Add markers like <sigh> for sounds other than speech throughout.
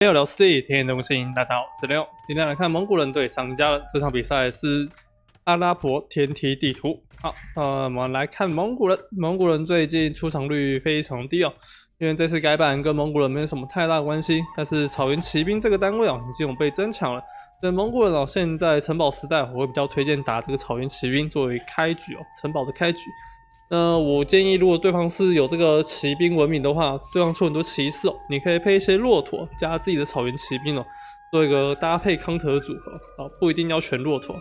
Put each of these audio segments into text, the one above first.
六聊 C 天眼东星，大家好，我是六。今天来看蒙古人对商家的这场比赛是阿拉伯天梯地图。好，呃，我们来看蒙古人。蒙古人最近出场率非常低哦，因为这次改版跟蒙古人没有什么太大关系。但是草原骑兵这个单位啊，已经有被增强了。对蒙古人哦，现在城堡时代，我会比较推荐打这个草原骑兵作为开局哦，城堡的开局。那我建议，如果对方是有这个骑兵文明的话，对方出很多骑士哦，你可以配一些骆驼，加自己的草原骑兵哦，做一个搭配康特组合啊，不一定要全骆驼，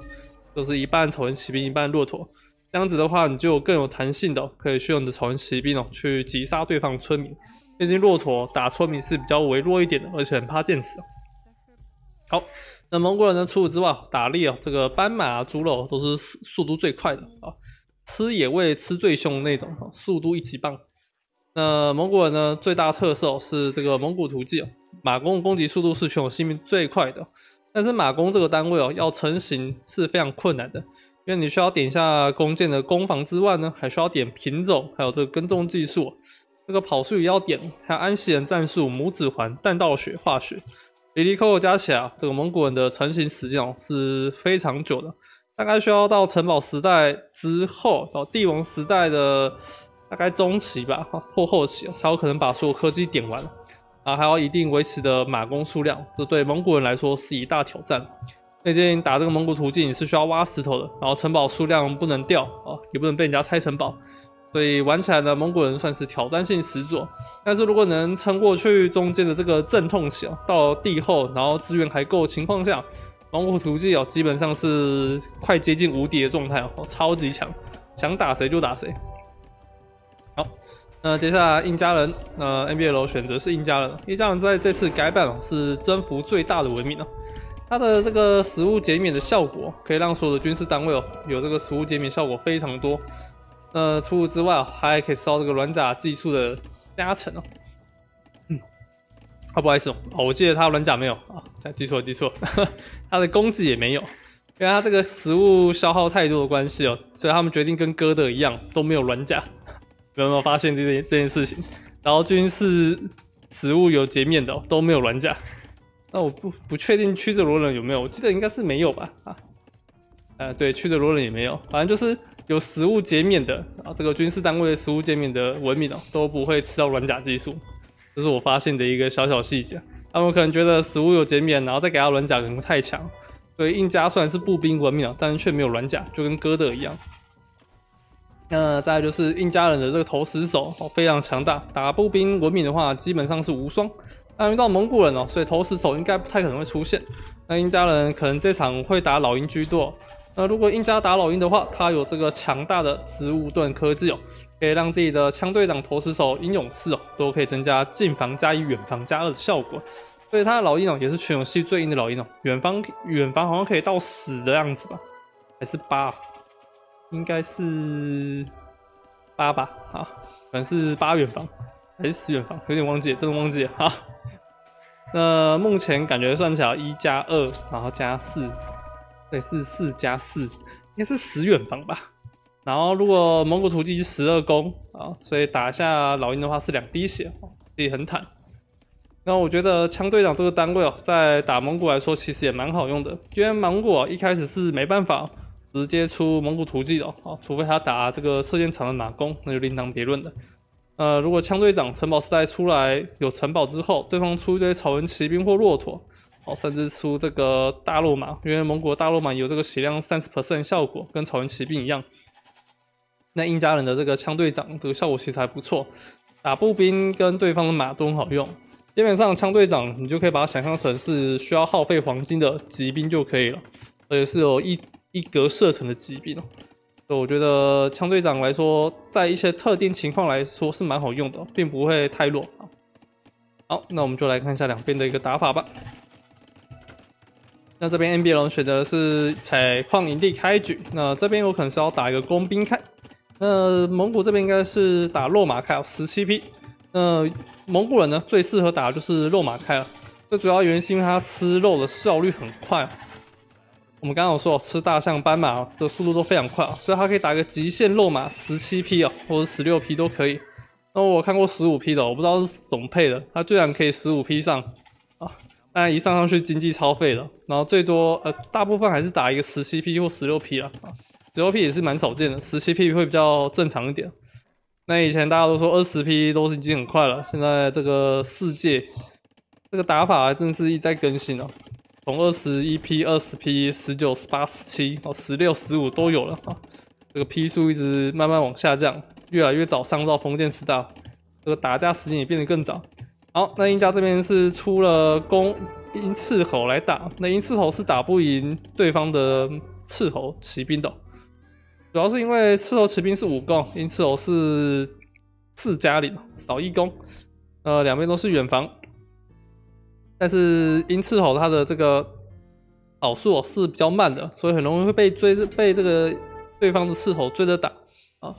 就是一半草原骑兵，一半骆驼，这样子的话，你就更有弹性的，可以去用你的草原骑兵哦，去击杀对方村民。毕竟骆驼打村民是比较微弱一点的，而且很怕剑士。好，那蒙古人呢，除此之外，打猎哦，这个斑马、猪肉都是速度最快的啊。吃野味吃最凶那种，速度一级棒。那蒙古人呢，最大特色是这个蒙古图记哦，马弓攻击速度是全我性命最快的。但是马弓这个单位哦，要成型是非常困难的，因为你需要点一下弓箭的攻防之外呢，还需要点品种，还有这个跟踪技术，这个跑速也要点，还有安息人战术、拇指环、弹道血、化学，离离扣扣加起来，这个蒙古人的成型时间哦是非常久的。大概需要到城堡时代之后，到帝王时代的大概中期吧，或后期才有可能把所有科技点完。啊，还要一定维持的马弓数量，这对蒙古人来说是一大挑战。毕竟打这个蒙古途径是需要挖石头的，然后城堡数量不能掉啊，也不能被人家拆城堡，所以玩起来呢，蒙古人算是挑战性十足。但是如果能撑过去中间的这个阵痛期啊，到帝后，然后资源还够情况下。蒙古图记哦，基本上是快接近无敌的状态哦，超级强，想打谁就打谁。好，那接下来印加人，那，NBL 选择是印加人。印加人在这次改版哦，是增幅最大的文明哦。它的这个食物减免的效果，可以让所有的军事单位哦，有这个食物减免效果非常多。那，除此之外哦，还可以烧这个软甲技术的加成哦。啊，不好意思哦，我记得他软甲没有啊，记错记错，<laughs> 他的攻击也没有，因为他这个食物消耗太多的关系哦，所以他们决定跟哥德一样都没有软甲。有没有发现这件这件事情？然后军事食物有截面的都没有软甲，那我不不确定曲折罗人有没有，我记得应该是没有吧？啊，呃，对，曲折罗人也没有，反正就是有食物截面的啊，这个军事单位的食物界面的文明哦，都不会吃到软甲技术。这是我发现的一个小小细节，他们可能觉得食物有减免，然后再给他软甲可能太强，所以印加虽然是步兵文明，但是却没有软甲，就跟哥德一样。那再就是印加人的这个投石手哦非常强大，打步兵文明的话基本上是无双。那遇到蒙古人哦，所以投石手应该不太可能会出现。那印加人可能这场会打老鹰居多。那如果印加打老鹰的话，他有这个强大的植物盾科技哦，可以让自己的枪队长、投石手、英勇士哦，都可以增加近防加一、远防加二的效果。所以他的老鹰哦，也是全游戏最硬的老鹰哦，远防远防好像可以到死的样子吧？还是八？应该是八吧？啊，可能是八远防还是十远防？有点忘记，真的忘记了哈。那目前感觉算起来一加二，然后加四。对，是四加四，应该是十远方吧。然后如果蒙古突击是十二攻啊，所以打下老鹰的话是两滴血，所以很坦。那我觉得枪队长这个单位哦，在打蒙古来说其实也蛮好用的，因为蒙古一开始是没办法直接出蒙古突击的哦，除非他打这个射箭场的马弓，那就另当别论了。呃，如果枪队长城堡时代出来有城堡之后，对方出一堆草原骑兵或骆驼。甚至出这个大陆马，因为蒙古大陆马有这个血量三十 percent 效果，跟草原骑兵一样。那印加人的这个枪队长这个效果其实还不错，打步兵跟对方的马都很好用。基本上枪队长你就可以把它想象成是需要耗费黄金的骑兵就可以了，而且是有一一格射程的骑兵哦。所以我觉得枪队长来说，在一些特定情况来说是蛮好用的，并不会太弱好，那我们就来看一下两边的一个打法吧。那这边 NBL 选择是采矿营地开局，那这边有可能是要打一个工兵开。那蒙古这边应该是打肉马开，十七批。那蒙古人呢，最适合打的就是肉马开了。最主要原因是因为它吃肉的效率很快。我们刚刚有说，吃大象、斑马的速度都非常快啊，所以它可以打个极限肉马十七批啊，或者十六批都可以。那我看过十五批的，我不知道是怎么配的，它居然可以十五批上。那一上上去经济超费了，然后最多呃大部分还是打一个十七 P 或十六 P 啊，十六 P 也是蛮少见的，十七 P 会比较正常一点。那以前大家都说二十 P 都是已经很快了，现在这个世界这个打法还真是一再更新啊，从二十一 P、二十 P、十九、十八、十七哦十六、十五都有了啊，这个 P 数一直慢慢往下降，越来越早上到封建时代，这个打架时间也变得更早。好，那鹰家这边是出了弓鹰斥候来打，那鹰斥候是打不赢对方的斥候骑兵的，主要是因为斥候骑兵是五攻，鹰斥候是四加零少一攻，呃，两边都是远防，但是鹰斥候它的这个跑速是比较慢的，所以很容易会被追被这个对方的刺候追着打啊。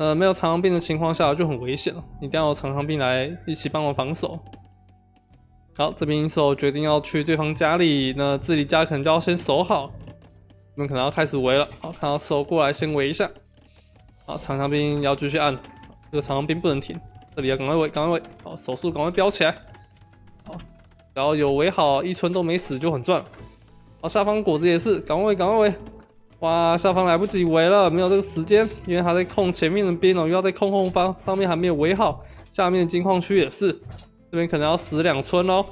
呃，没有长枪兵的情况下就很危险了，一定要有长枪兵来一起帮我防守。好，这边鹰手决定要去对方家里，那自己家可能就要先守好，你们可能要开始围了。好，看到手过来先围一下。好，长枪兵要继续按，这个长枪兵不能停，这里要赶快围，赶快围。好，手速赶快飙起来。好，然后有围好，一村都没死就很赚。好，下方果子也是，赶快围，赶快围。哇，下方来不及围了，没有这个时间，因为他在控前面的兵哦，又要在控后方，上面还没有围好，下面的金矿区也是，这边可能要死两村喽。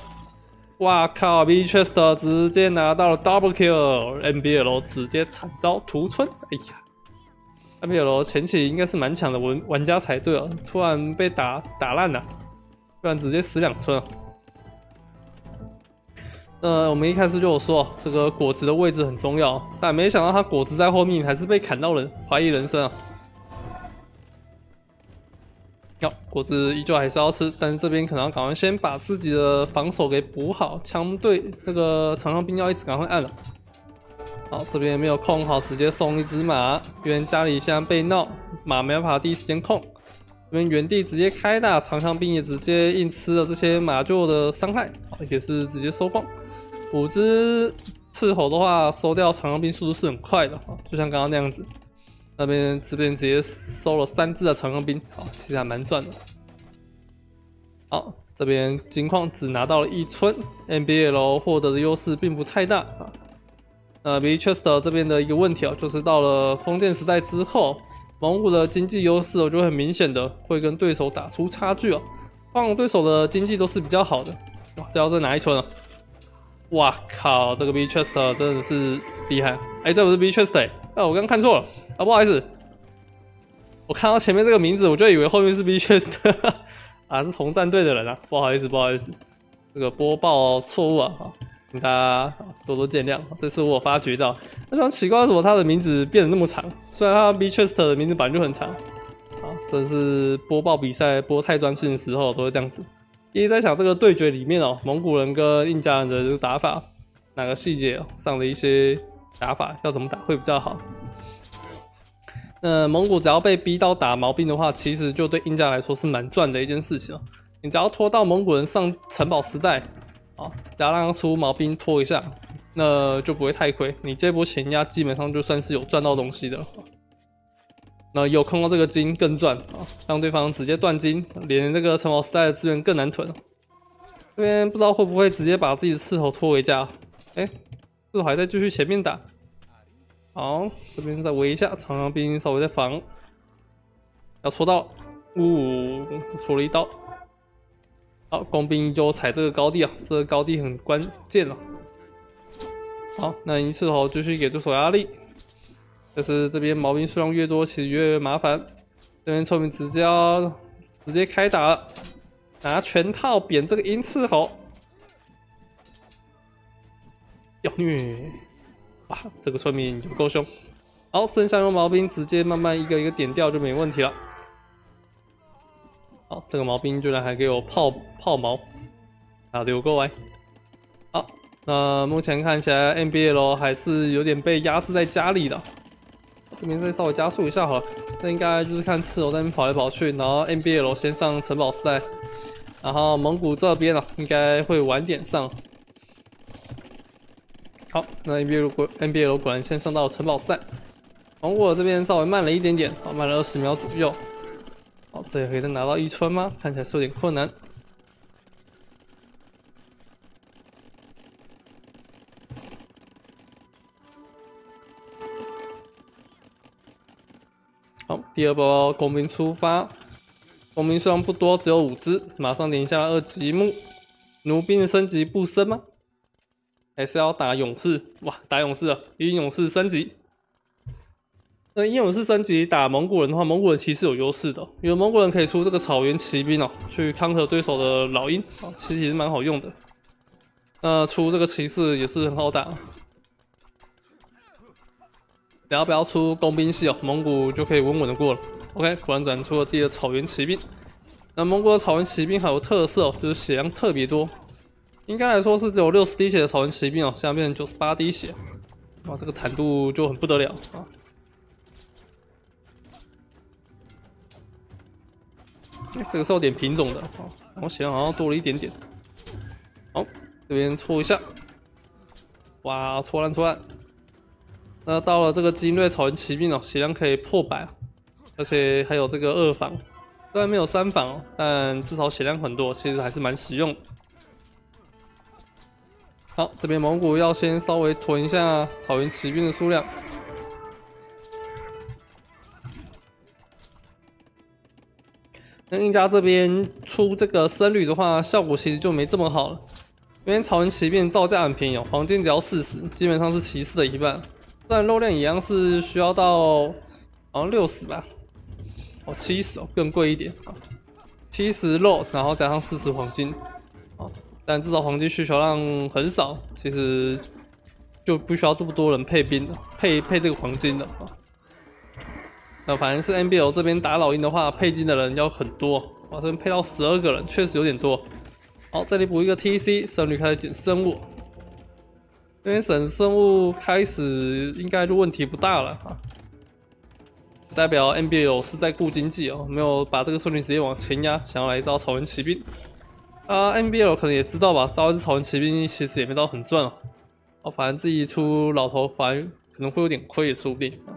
哇靠，B Chest 直接拿到了 Double Kill，NBL 直接惨遭屠村，哎呀，NBL 前期应该是蛮强的玩玩家才对啊，突然被打打烂了，不然直接死两村。呃，我们一开始就有说这个果子的位置很重要，但没想到他果子在后面还是被砍到了，怀疑人生啊！要果子依旧还是要吃，但是这边可能要赶快先把自己的防守给补好，枪队这个长枪兵要一直赶快按了。好，这边没有控好，直接送一只马，因为家里现在被闹，马没办法第一时间控，这边原地直接开大，长枪兵也直接硬吃了这些马厩的伤害，也是直接收光。五只斥候的话，收掉长枪兵速度是很快的啊，就像刚刚那样子。那边这边直接收了三只的长枪兵，好，其实还蛮赚的。好，这边金矿只拿到了一村，NBL 获得的优势并不太大啊。呃 v c h e s t 这边的一个问题啊，就是到了封建时代之后，蒙古的经济优势哦，就很明显的会跟对手打出差距哦。往往对手的经济都是比较好的，哇，这要在哪一村啊？哇靠！这个 B Chest 真的是厉害。哎，这不是 B Chest 哎，啊，我刚刚看错了啊，不好意思。我看到前面这个名字，我就以为后面是 B Chest <laughs> 啊，是同战队的人啊，不好意思，不好意思，这个播报错误啊，啊请大家多多见谅。这是我发觉到，我想奇怪为什么他的名字变得那么长，虽然他 B Chest 的名字本来就很长啊，这是播报比赛播太专心的时候都会这样子。一直在想这个对决里面哦，蒙古人跟印加人的这个打法，哪个细节上的一些打法要怎么打会比较好？那蒙古只要被逼到打毛兵的话，其实就对印加来说是蛮赚的一件事情哦。你只要拖到蒙古人上城堡时代，啊，只要让出毛兵拖一下，那就不会太亏。你这波前压基本上就算是有赚到东西的。那有空到这个金更赚啊，让对方直接断金，连那个城堡时代的资源更难囤。这边不知道会不会直接把自己的刺头拖回家？哎，斥候还在继续前面打。好，这边再围一下，长枪兵稍微在防，要戳到，呜，戳了一刀。好，工兵就踩这个高地啊，这个高地很关键了。好，那一斥候继续给对手压力。就是这边毛兵数量越多，其实越麻烦。这边村民直接要直接开打了，拿全套扁这个鹰刺猴，要虐！哇，这个村民就够凶。好，剩下用毛兵直接慢慢一个一个点掉就没问题了。好，这个毛兵居然还给我泡泡毛，啊，留过来。好，那目前看起来 NBL 还是有点被压制在家里的。这边再稍微加速一下哈，那应该就是看赤楼那边跑来跑去，然后 NBL 先上城堡赛，然后蒙古这边啊应该会晚点上。好，那 NBL 果 NBL 果然先上到城堡赛，蒙古这边稍微慢了一点点，好慢了二十秒左右。好，这里可以再拿到一村吗？看起来是有点困难。好，第二波工兵出发，工兵虽然不多，只有五只，马上点一下二级木。弩兵升级不升吗？还是要打勇士？哇，打勇士啊！鹰勇士升级。那鹰勇士升级打蒙古人的话，蒙古人其实有优势的，因为蒙古人可以出这个草原骑兵哦，去抗衡对手的老鹰啊，其实也是蛮好用的。那出这个骑士也是很好打。只要不要出工兵系哦，蒙古就可以稳稳的过了。OK，果然转出了自己的草原骑兵。那蒙古的草原骑兵还有特色哦，就是血量特别多，应该来说是只有六十滴血的草原骑兵哦，现在变成九十八滴血，哇，这个坦度就很不得了啊！这个是有点品种的啊，我血量好像多了一点点。好，这边搓一下，哇，搓烂搓烂。那到了这个精锐草原骑兵哦，血量可以破百，而且还有这个二防。虽然没有三防，但至少血量很多，其实还是蛮实用。好，这边蒙古要先稍微囤一下草原骑兵的数量。那印加这边出这个僧侣的话，效果其实就没这么好了。因为草原骑兵造价很便宜哦，黄金只要四十，基本上是骑士的一半。但肉量一样是需要到好像六十吧。哦，七十哦，更贵一点啊，七十肉，然后加上四十黄金，啊，但至少黄金需求量很少，其实就不需要这么多人配兵的，配配这个黄金的啊。那反正是 NBL 这边打老鹰的话，配金的人要很多，哇，这边配到十二个人，确实有点多。好，这里补一个 TC，胜率开始减生物，这边省生物开始应该就问题不大了啊。代表 NBL 是在顾经济哦，没有把这个顺率直接往前压，想要来一招草原骑兵。啊，NBL 可能也知道吧，招一只草原骑兵其实也没到很赚哦。哦，反正自己出老头，反可能会有点亏，也说不定啊。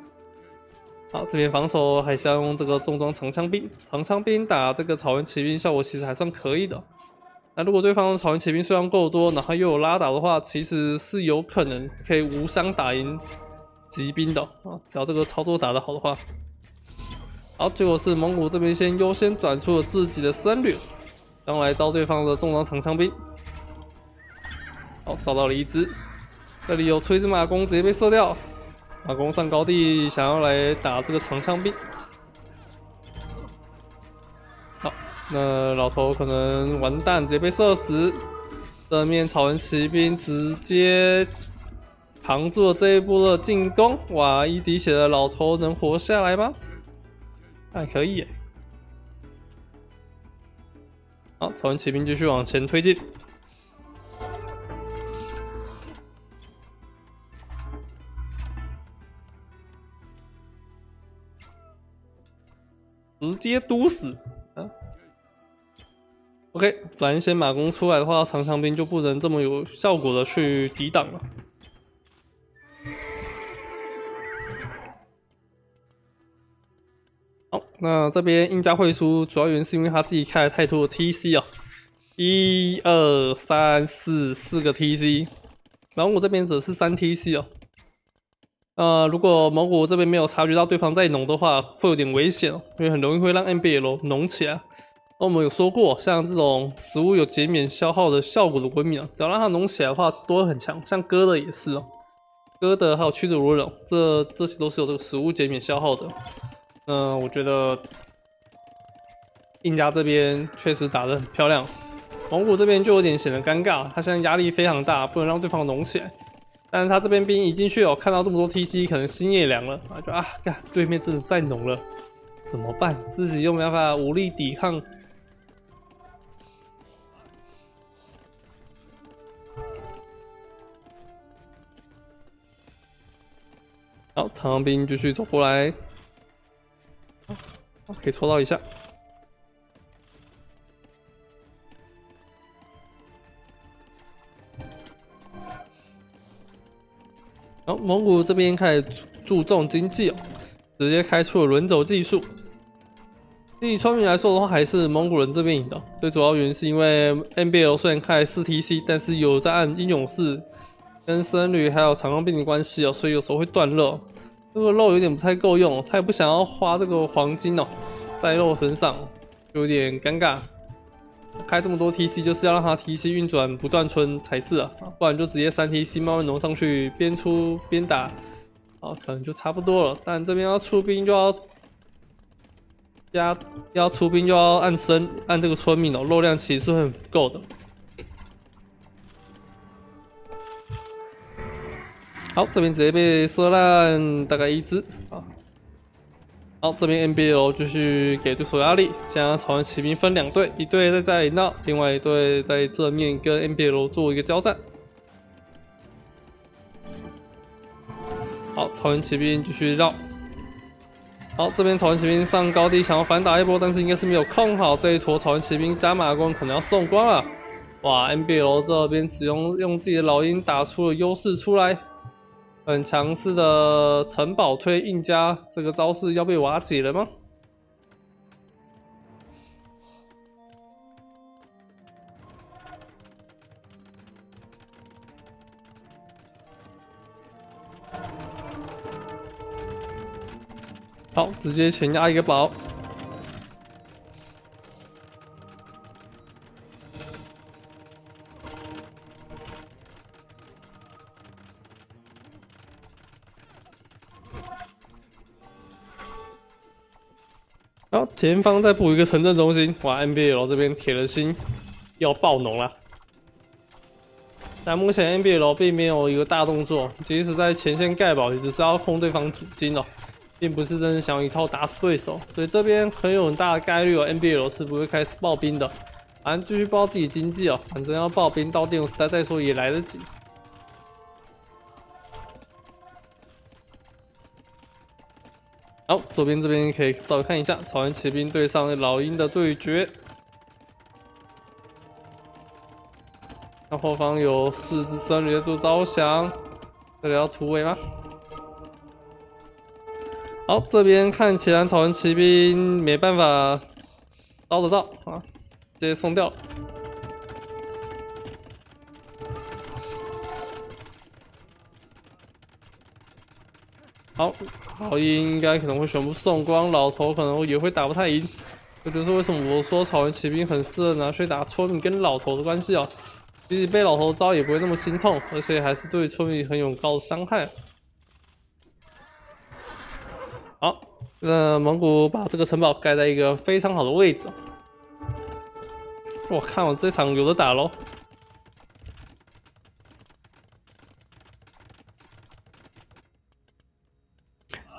好，这边防守还是要用这个重装长枪兵，长枪兵打这个草原骑兵效果其实还算可以的。那如果对方的草原骑兵数量够多，然后又有拉打的话，其实是有可能可以无伤打赢骑兵的啊，只要这个操作打得好的话。好，结果是蒙古这边先优先转出了自己的僧侣，然后来招对方的重装长枪兵。好，找到了一只，这里有锤子马弓直接被射掉。马弓上高地，想要来打这个长枪兵。那老头可能完蛋，直接被射死。正面草原骑兵直接扛住了这一波的进攻。哇，一滴血的老头能活下来吗？还可以，好，草原骑兵继续往前推进，直接毒死啊！OK，蓝先马弓出来的话，长枪兵就不能这么有效果的去抵挡了。好，那这边印加会输，主要原因是因为他自己开了太多的 TC 啊，一二三四四个 TC，然后我这边则是三 TC 哦。呃，如果蒙古这边没有察觉到对方在农的话，会有点危险哦，因为很容易会让 NBL 农起来。那我们有说过，像这种食物有减免消耗的效果的文明啊，只要让它浓起来的话，都会很强。像哥的也是哦，哥的还有驱逐罗忍，这这些都是有这个食物减免消耗的。嗯，我觉得印加这边确实打得很漂亮，蒙古这边就有点显得尴尬，他现在压力非常大，不能让对方浓起来。但是他这边兵一进去哦，看到这么多 TC，可能心也凉了，啊，就啊，干，对面真的再浓了，怎么办？自己又没办法武力抵抗。好，长兵继续走过来。可以抽到一下。好，蒙古这边开始注重经济哦，直接开出了轮轴技术。对于聪明来说的话，还是蒙古人这边赢的。最主要原因是因为 NBL 虽然开四 TC，但是有在按英勇士跟僧侣还有长弓兵的关系哦，所以有时候会断肉。这个肉有点不太够用，他也不想要花这个黄金哦，在肉身上，有点尴尬。开这么多 TC 就是要让它 TC 运转不断村才是啊，不然就直接三 TC 慢慢挪上去，边出边打，啊，可能就差不多了。但这边要出兵就要加，要出兵就要按生按这个村民哦，肉量其实是很不够的。好，这边直接被射烂，大概一只啊。好，这边 NBL 继续给对手压力，现在草原骑兵分两队，一队在这里闹，另外一队在正面跟 NBL 做一个交战。好，草原骑兵继续绕。好，这边草原骑兵上高地想要反打一波，但是应该是没有控好这一坨草原骑兵加马弓，可能要送光了。哇，NBL 这边使用用自己的老鹰打出了优势出来。很强势的城堡推硬加，这个招式要被瓦解了吗？好，直接前压一个宝。前方再补一个城镇中心，哇！NBL 这边铁了心要爆农了。但目前 NBL 并没有一个大动作，即使在前线盖堡，也只是要控对方主金哦，并不是真的想一套打死对手。所以这边很有很大的概率哦，NBL 是不会开始爆兵的。反正继续爆自己经济哦，反正要爆兵到电龙时代再说也来得及。好，左边这边可以稍微看一下草原骑兵对上老鹰的对决。那后方有四只僧侣在做招降，这里要突围吗？好，这边看起来草原骑兵没办法捞得到啊，直接送掉。好，老鹰应该可能会全部送光，老头可能也会打不太赢。这就是为什么我说草原骑兵很适合拿去打村民跟老头的关系啊。即使被老头招也不会那么心痛，而且还是对村民很有高的伤害。好，那蒙古把这个城堡盖在一个非常好的位置。我看我这场有的打喽。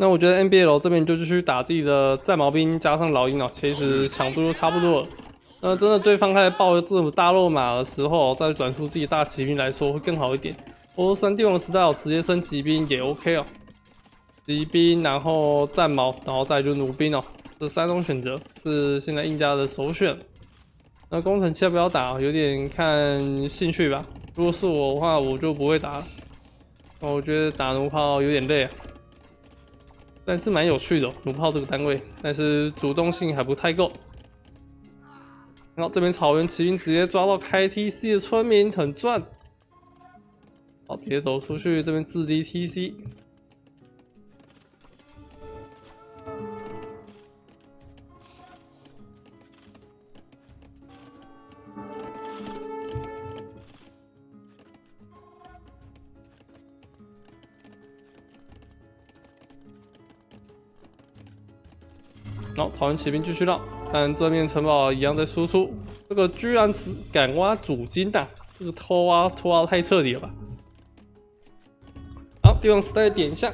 那我觉得 NBL 这边就继续打自己的战矛兵，加上老鹰啊，其实强度都差不多了。那真的对方开始爆这种大肉马的时候，再转出自己大骑兵来说会更好一点。或者帝王时代直接升骑兵也 OK 哦，骑兵然后战矛，然后再就弩兵哦，这三种选择是现在硬家的首选。那工程器要不要打，有点看兴趣吧。如果是我的话，我就不会打了。我觉得打弩炮有点累啊。但是蛮有趣的，弩炮这个单位，但是主动性还不太够。然后这边草原骑兵直接抓到开 TC 的村民，很赚。好，直接走出去，这边自敌 TC。好，草原骑兵继续绕，但这面城堡一样在输出。这个居然只敢挖主金的，这个偷挖偷挖太彻底了吧！好，帝王时代点一下，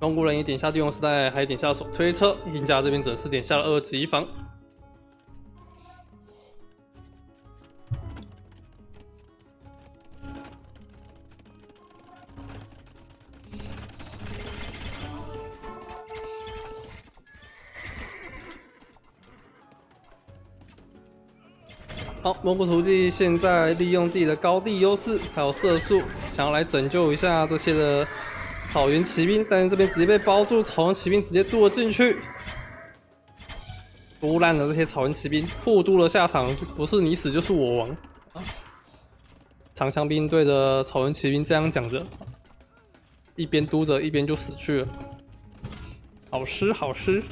蒙古人也点下帝王时代，还点下手推车。赢家这边则是点下了二级防。好，蒙古徒弟现在利用自己的高地优势，还有射速，想要来拯救一下这些的草原骑兵，但是这边直接被包住，草原骑兵直接渡了进去，毒烂了这些草原骑兵，互渡了下场，不是你死就是我亡。长枪兵对着草原骑兵这样讲着，一边嘟着一边就死去了。好诗好诗。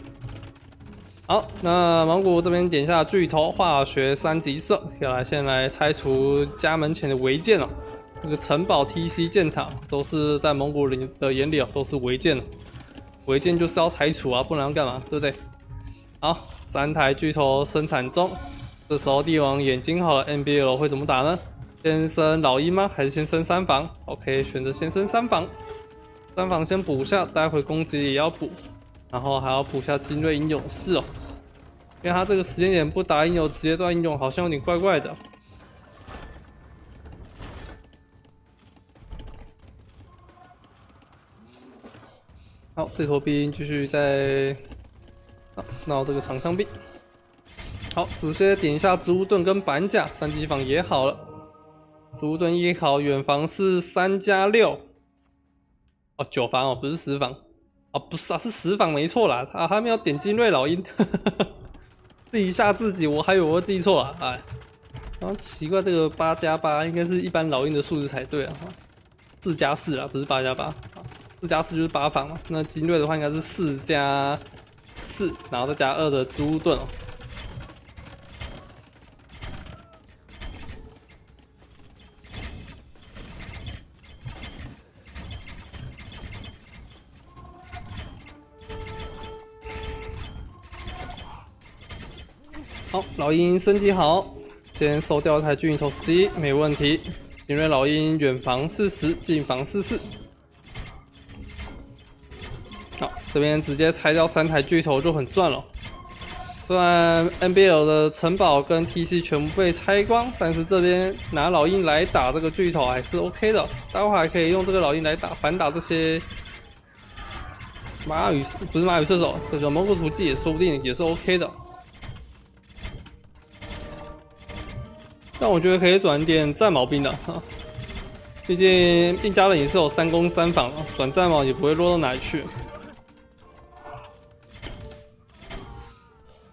好，那蒙古这边点一下巨头化学三级色，要来先来拆除家门前的违建了。这个城堡 TC 建塔都是在蒙古人的眼里啊，都是违建了。违建就是要拆除啊，不然要干嘛？对不对？好，三台巨头生产中。这时候帝王眼睛好了，NBL 会怎么打呢？先升老鹰吗？还是先升三防？OK，选择先升三防。三防先补下，待会攻击也要补，然后还要补下精锐英勇士哦。因为他这个时间点不打英勇，直接断英勇，好像有点怪怪的。好，这头兵继续在闹这个长枪兵。好，直接点一下植物盾跟板甲，三级防也好了。植物盾一好，远防是三加六。哦，九防哦，不是十防。哦，不是啊，是十房没错啦。他还没有点精锐老鹰，自己吓自己，我还以为我记错了。哎，然后奇怪，这个八加八应该是一般老鹰的数字才对啊。四加四啊，不是八加八。四加四就是八房嘛，那精锐的话应该是四加四，然后再加二的植物盾哦。好，老鹰升级好，先收掉一台巨鹰头十一，没问题。因为老鹰远防四十，近防四四。这边直接拆掉三台巨头就很赚了。虽然 NBL 的城堡跟 TC 全部被拆光，但是这边拿老鹰来打这个巨头还是 OK 的。待会还可以用这个老鹰来打反打这些马语不是马语射手，这个蒙古图记也说不定也是 OK 的。但我觉得可以转点战矛兵的哈，毕竟病家人也是有三攻三防，转战矛也不会弱到哪里去。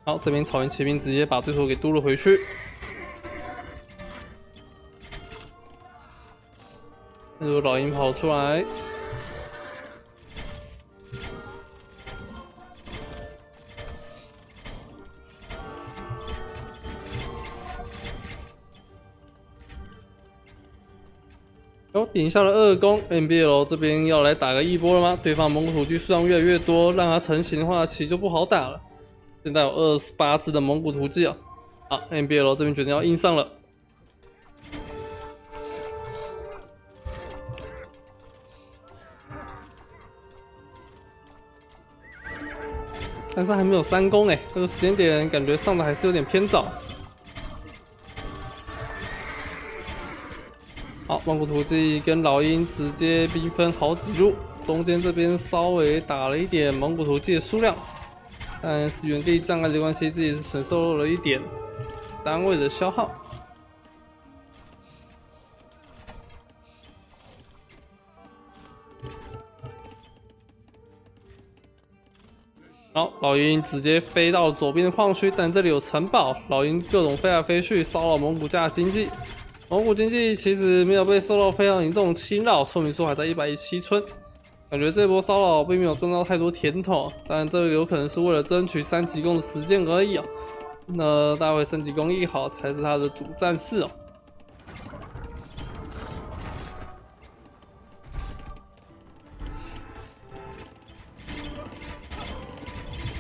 好，这边草原骑兵直接把对手给嘟了回去。那个老鹰跑出来，哦，点下了二攻，NBL 这边要来打个一波了吗？对方蒙古土巨数量越来越多，让它成型的话，其实就不好打了。现在有二十八只的蒙古图记啊！好，NBL 这边决定要硬上了，但是还没有三攻哎，这个时间点感觉上的还是有点偏早。蒙古图记跟老鹰直接兵分好几路，中间这边稍微打了一点蒙古图记的数量。但是原地障碍的关系，自己是承受了一点单位的消耗。好，老鹰直接飞到左边的矿区，但这里有城堡，老鹰各种飞来飞去，骚扰蒙古家经济。蒙古经济其实没有被受到非常严重的侵扰，村民数还在一百一七村。感觉这波骚扰并没有赚到太多甜头，但这有可能是为了争取三级攻的时间而已啊。那待会三级攻一好才是他的主战士哦。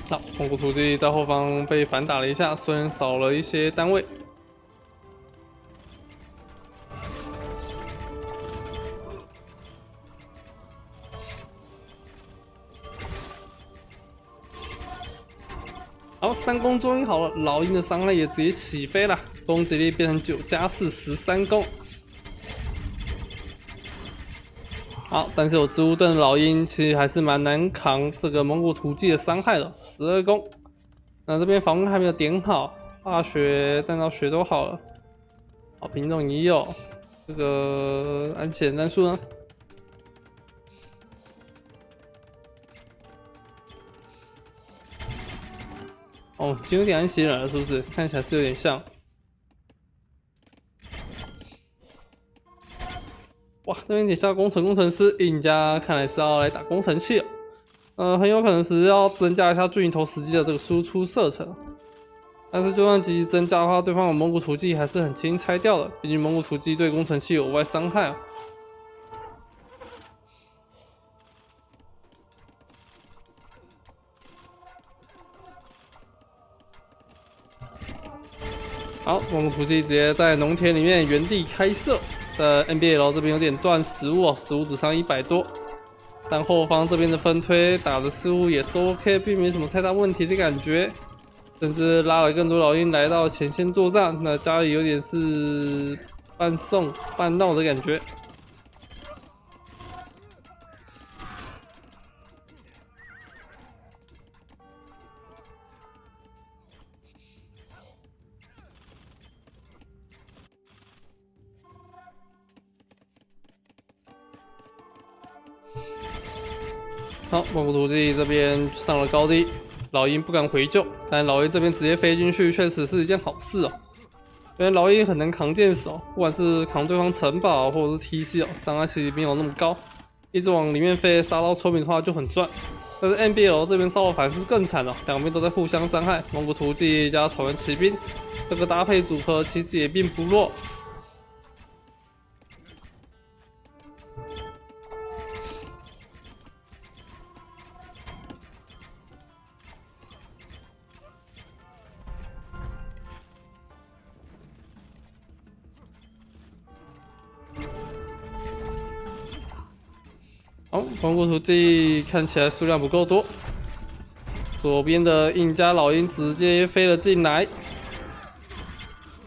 好，蒙古土地在后方被反打了一下，虽然少了一些单位。好，三攻终于好了，老鹰的伤害也直接起飞了，攻击力变成九加四十三攻。好，但是有植物盾的老鹰其实还是蛮难扛这个蒙古图记的伤害的，十二攻。那这边防御还没有点好，化学弹道学都好了，好品种已有，这个安潜战术呢？哦，经有点安息了，是不是？看起来是有点像。哇，这边底下工程工程师印家看来是要来打工程器了，呃，很有可能是要增加一下巨型头实际的这个输出射程。但是就算积极增加的话，对方的蒙古突击还是很轻易拆掉的，毕竟蒙古突击对工程器有外伤害啊。好，蒙古突击直接在农田里面原地开射，在 NBA，然后这边有点断食物哦，食物只剩一百多，但后方这边的分推打的似乎也是 OK，并没什么太大问题的感觉，甚至拉了更多老鹰来到前线作战，那家里有点是半送半闹的感觉。好，蒙古突击这边上了高地，老鹰不敢回救，但老鹰这边直接飞进去，确实是一件好事哦。因为老鹰很能扛箭手，不管是扛对方城堡或者是 TC 哦，伤害其实没有那么高，一直往里面飞，杀到村民的话就很赚。但是 NBL 这边烧的反是更惨了，两边都在互相伤害，蒙古突击加草原骑兵，这个搭配组合其实也并不弱。这看起来数量不够多，左边的印加老鹰直接飞了进来，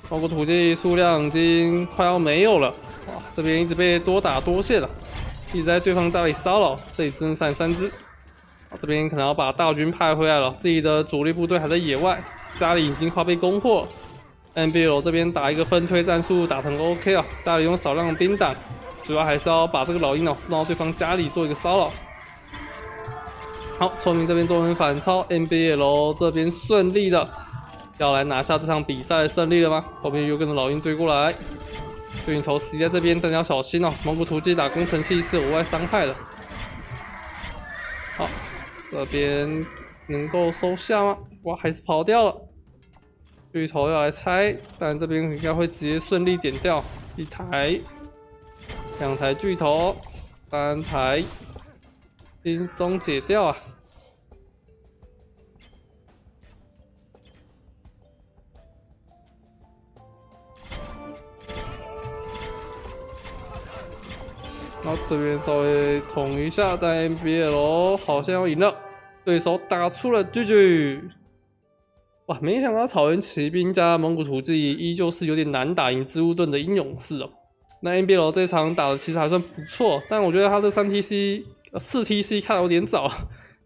包括土地数量已经快要没有了，哇，这边一直被多打多线了，一直在对方家里骚扰，这里只剩三只，这边可能要把大军派回来了，自己的主力部队还在野外，家里已经快被攻破，NBL 这边打一个分推战术打成 OK 啊，家里用少量的兵挡。主要还是要把这个老鹰哦送到对方家里做一个骚扰。好，村民这边做完反超，NBL 这边顺利的要来拿下这场比赛的胜利了吗？后面又跟着老鹰追过来，对影头死在这边，大家要小心哦。蒙古突击打工程器是额外伤害的。好，这边能够收下吗？哇，还是跑掉了。巨头要来拆，但这边应该会直接顺利点掉一台。两台巨头，三台，轻松解掉啊！然后这边稍微捅一下，但 NBL 好像要赢了，对手打出了 GG。哇，没想到草原骑兵加蒙古突击依旧是有点难打赢织物盾的英勇士哦。那 NBL 这场打的其实还算不错，但我觉得他这三 TC 四 TC 开的有点早，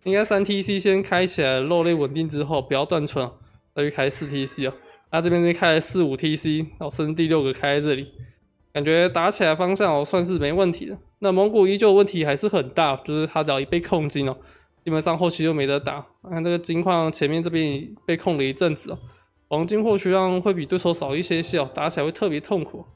应该三 TC 先开起来，肉类稳定之后不要断存，再去开四 TC 哦。那这边先开了四五 TC，然后剩第六个开在这里，感觉打起来方向哦算是没问题的。那蒙古依旧问题还是很大，就是他只要一被控金哦，基本上后期就没得打。看这个金矿前面这边被控了一阵子哦，黄金获取量会比对手少一些些哦，打起来会特别痛苦。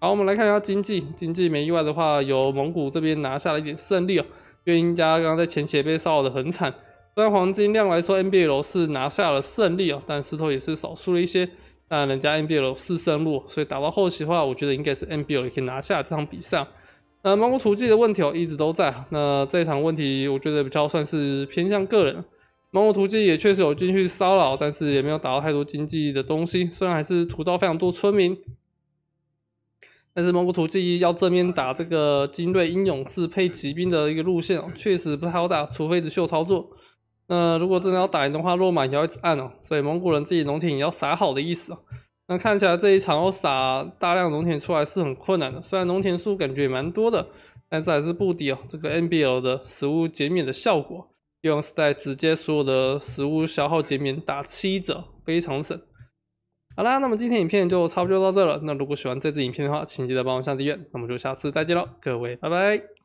好，我们来看一下经济。经济没意外的话，由蒙古这边拿下了一点胜利哦。月英家刚刚在前期也被骚扰的很惨，虽然黄金量来说，NBL 是拿下了胜利哦，但石头也是少输了一些。但人家 NBL 四胜路，所以打到后期的话，我觉得应该是 NBL 可以拿下这场比赛。那蒙古图记的问题哦一直都在。那这场问题，我觉得比较算是偏向个人。蒙古图记也确实有进去骚扰，但是也没有打到太多经济的东西。虽然还是屠到非常多村民。但是蒙古突击要正面打这个精锐英勇士配骑兵的一个路线哦，确实不太好打，除非是秀操作。那如果真的要打赢的话，落马也要一直按哦，所以蒙古人自己农田也要撒好的意思哦。那看起来这一场要撒大量农田出来是很困难的，虽然农田数感觉也蛮多的，但是还是不敌哦这个 NBL 的食物减免的效果，用 style 直接所有的食物消耗减免打七折，非常省。好啦，那么今天影片就差不多到这了。那如果喜欢这支影片的话，请记得帮我下订阅。那么就下次再见喽，各位，拜拜。